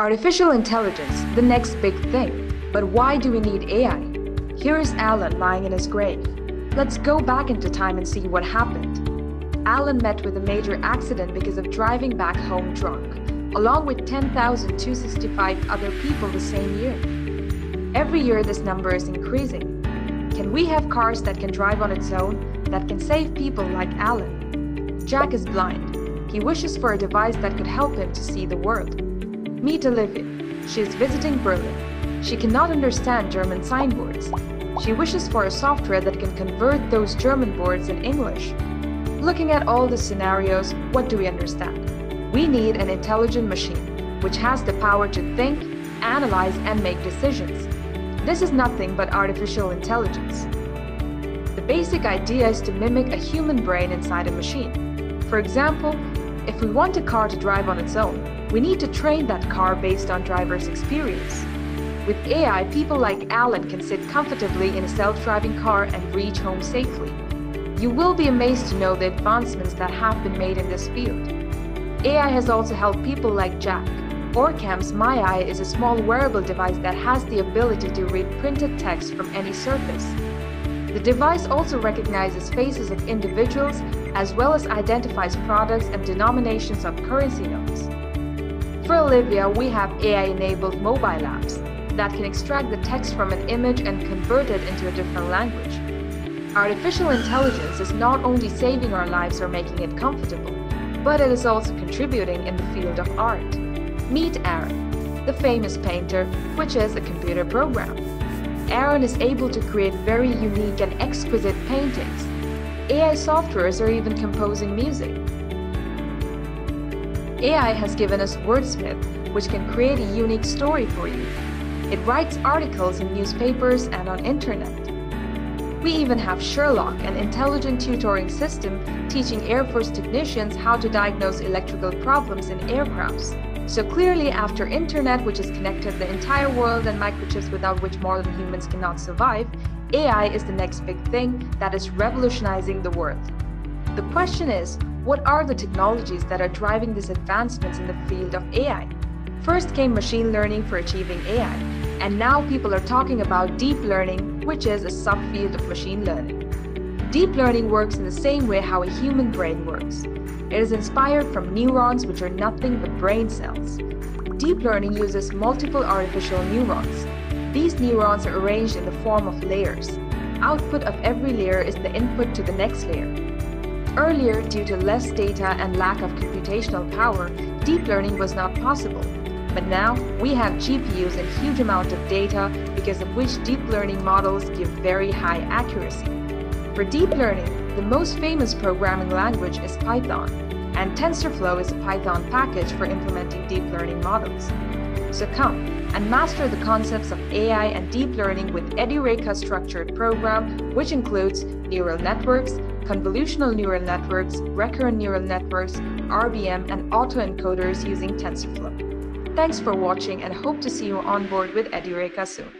Artificial intelligence, the next big thing. But why do we need AI? Here is Alan lying in his grave. Let's go back into time and see what happened. Alan met with a major accident because of driving back home drunk, along with 10,265 other people the same year. Every year, this number is increasing. Can we have cars that can drive on its own, that can save people like Alan? Jack is blind. He wishes for a device that could help him to see the world. Meet Olivia. She is visiting Berlin. She cannot understand German signboards. She wishes for a software that can convert those German boards in English. Looking at all the scenarios, what do we understand? We need an intelligent machine, which has the power to think, analyze, and make decisions. This is nothing but artificial intelligence. The basic idea is to mimic a human brain inside a machine. For example, if we want a car to drive on its own, we need to train that car based on driver's experience. With AI, people like Alan can sit comfortably in a self-driving car and reach home safely. You will be amazed to know the advancements that have been made in this field. AI has also helped people like Jack. Orcam's MyEye is a small wearable device that has the ability to read printed text from any surface. The device also recognizes faces of individuals as well as identifies products and denominations of currency notes. For Olivia, we have AI-enabled mobile apps that can extract the text from an image and convert it into a different language. Artificial intelligence is not only saving our lives or making it comfortable, but it is also contributing in the field of art. Meet Aaron, the famous painter, which is a computer program. Aaron is able to create very unique and exquisite paintings. AI softwares are even composing music. AI has given us Wordsmith, which can create a unique story for you. It writes articles in newspapers and on internet. We even have Sherlock, an intelligent tutoring system teaching Air Force technicians how to diagnose electrical problems in aircrafts. So clearly, after internet, which has connected the entire world and microchips without which modern humans cannot survive, AI is the next big thing that is revolutionizing the world. The question is, what are the technologies that are driving these advancements in the field of AI? First came machine learning for achieving AI, and now people are talking about deep learning, which is a subfield of machine learning. Deep learning works in the same way how a human brain works. It is inspired from neurons, which are nothing but brain cells. Deep learning uses multiple artificial neurons. These neurons are arranged in the form of layers. Output of every layer is the input to the next layer. Earlier, due to less data and lack of computational power, deep learning was not possible. But now, we have GPUs and huge amount of data because of which deep learning models give very high accuracy. For deep learning, the most famous programming language is Python, and TensorFlow is a Python package for implementing deep learning models. So come and master the concepts of AI and deep learning with Edureka structured program, which includes neural networks, convolutional neural networks, recurrent neural networks, RBM, and autoencoders using TensorFlow. Thanks for watching and hope to see you on board with Edureka soon.